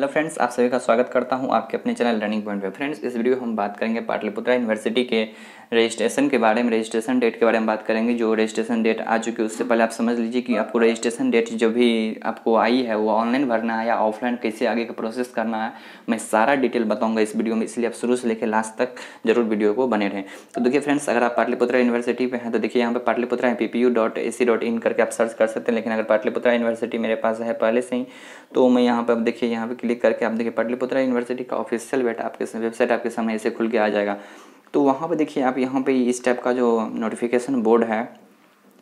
Hello friends, आप सभी का स्वागत करता हूँ आपके अपने चैनल रनिंग पॉइंट पे। फ्रेंड्स, इस वीडियो में हम बात करेंगे पाटलिपुत्रा यूनिवर्सिटी के रजिस्ट्रेशन के बारे में रजिस्ट्रेशन डेट के बारे में बात करेंगे। जो रजिस्ट्रेशन डेट आ चुकी है, उससे पहले आप समझ लीजिए कि आपको रजिस्ट्रेशन डेट जो भी आपको आई है, वो ऑनलाइन भरना है या ऑफलाइन कैसे आगे का प्रोसेस करना है, मैं सारा डिटेल बताऊँगा इस वीडियो में। इसलिए आप शुरू से लेकर लास्ट तक ज़रूर वीडियो को बने रहें। तो देखिए फ्रेंड्स, अगर आप पाटलिपुत्रा यूनिवर्सिटी पे हैं तो देखिए यहाँ पे Patliputra P P U dot A C dot in करके आप सर्च कर सकते हैं। लेकिन अगर पाटलिपुत्रा यूनिवर्सिटी मेरे पास है पहले से ही तो मैं यहाँ पर देखिए, यहाँ पे क्लिक करके आप देखिए पाटलिपुत्रा यूनिवर्सिटी का ऑफिशियल वेट आपके वेबसाइट आपके सामने ऐसे खुल के आ जाएगा। तो वहाँ पे देखिए आप यहाँ पे इस टाइप का जो नोटिफिकेशन बोर्ड है,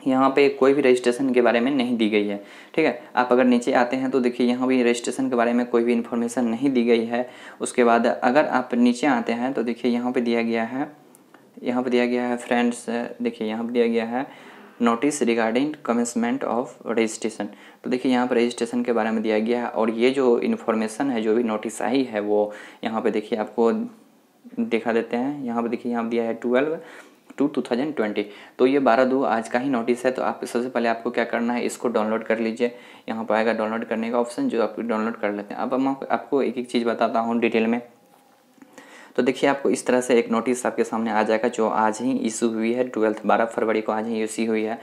यहाँ पे कोई भी रजिस्ट्रेशन के बारे में नहीं दी गई है, ठीक है? आप अगर नीचे आते हैं तो देखिए यहाँ भी रजिस्ट्रेशन के बारे में कोई भी इन्फॉर्मेशन नहीं दी गई है। उसके बाद अगर आप नीचे आते हैं तो देखिए यहाँ पे दिया गया है, यहाँ पे दिया गया है फ्रेंड्स देखिए यहाँ पे दिया गया है notice regarding commencement of registration तो देखिए, यहाँ पर रजिस्ट्रेशन के बारे में दिया गया है और ये जो इन्फॉर्मेशन है, जो भी नोटिस आई है, वो यहाँ पे देखिए आपको दिखा देते हैं। यहाँ पे देखिए, यहाँ दिया है twelve two two thousand twenty तो ये बारह दो आज का ही नोटिस है तो आप सबसे पहले आपको क्या करना है, इसको डाउनलोड कर लीजिए। यहाँ पर आएगा डाउनलोड करने का ऑप्शन जो आप डाउनलोड कर लेते हैं। अब मैं आपको एक एक चीज़ बताता हूँ डिटेल में। तो देखिए आपको इस तरह से एक नोटिस आपके सामने आ जाएगा, जो आज ही इशू हुई है ट्वेल्थ बारह फरवरी को आज ही इशू हुई है।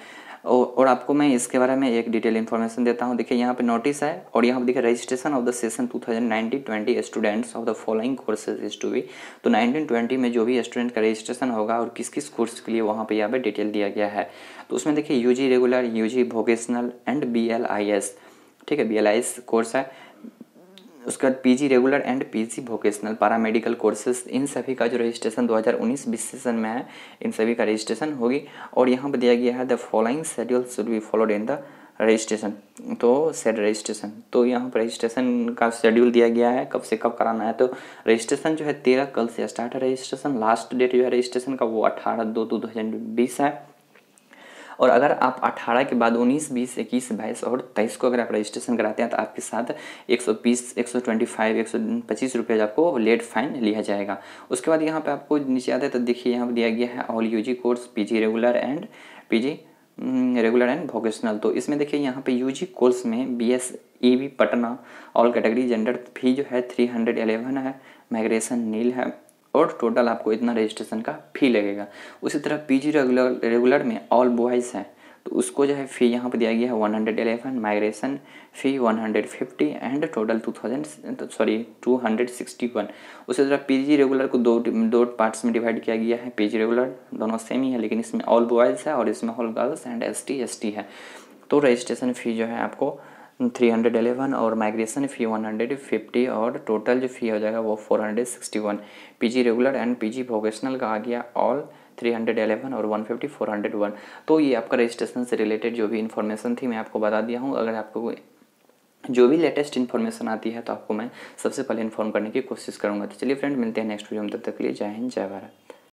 और आपको मैं इसके बारे में एक डिटेल इन्फॉर्मेशन देता हूँ। देखिए, यहाँ पे नोटिस है, और यहाँ पे देखिए registration of the session 2019-20 students of the following courses is to be तो 1920 में जो भी स्टूडेंट का रजिस्ट्रेशन होगा, और किस किस कोर्स के लिए वहाँ पे यहाँ पे डिटेल दिया गया है। तो उसमें देखिए UG regular UG vocational and BLIS ठीक है बीएलआईएस कोर्स है। उसके बाद PG regular and PG vocational paramedical courses इन सभी का जो रजिस्ट्रेशन 2019 बीस सेशन में है, इन सभी का रजिस्ट्रेशन होगी। और यहाँ पर दिया गया है the following schedule should be followed in the registration तो सेट रजिस्ट्रेशन तो यहाँ पर रजिस्ट्रेशन का शेड्यूल दिया गया है, कब से कब कराना है तो रजिस्ट्रेशन जो है तेरह कल से स्टार्ट है। रजिस्ट्रेशन लास्ट डेट जो है रजिस्ट्रेशन का वो अठारह दो दो हज़ार बीस है। और अगर आप 18 के बाद 19, 20, 21, बाईस और तेईस को अगर आप रजिस्ट्रेशन कराते हैं तो आपके साथ 120, 125, 125 रुपये आपको लेट फाइन लिया जाएगा। उसके बाद यहाँ पे आपको नीचे आते हैं तो देखिए यहाँ पर दिया गया है all UG course PG regular and PG regular and vocational तो इसमें देखिए यहाँ पे यूजी कोर्स में B S E B Patna all category gender fee जो है थ्री हंड्रेड एलेवन है माइग्रेशन नील है। और टोटल आपको इतना रजिस्ट्रेशन का फ़ी लगेगा। उसी तरह पीजी रेगुलर रेगुलर में ऑल बॉयज़ हैं तो उसको जो है फ़ी यहाँ पर दिया गया है one hundred eleven migration fee one hundred fifty and total two thousand sorry two hundred sixty one उसी तरह पीजी रेगुलर को दो दो पार्ट्स में डिवाइड किया गया है। पीजी रेगुलर दोनों सेम ही है, लेकिन इसमें ऑल बॉयज़ है और इसमें all girls and S T S T है। तो रजिस्ट्रेशन फ़ी जो है आपको थ्री हंड्रेड एलेवन और migration fee one hundred fifty और टोटल जो फ़ी हो जाएगा वो four hundred sixty one P G regular and P G vocational का आ गया ऑल थ्री हंड्रेड एलेवन और one fifty four hundred one तो ये आपका रजिस्ट्रेशन से रिलेटेड जो भी इन्फॉर्मेशन थी मैं आपको बता दिया हूँ। अगर आपको जो भी लेटेस्ट इन्फॉर्मेशन आती है तो आपको मैं सबसे पहले इन्फॉर्म करने की कोशिश करूँगा। तो चलिए फ्रेंड मिलते हैं नेक्स्ट वीडियो में, तब तक के लिए जय हिंद, जय भारत।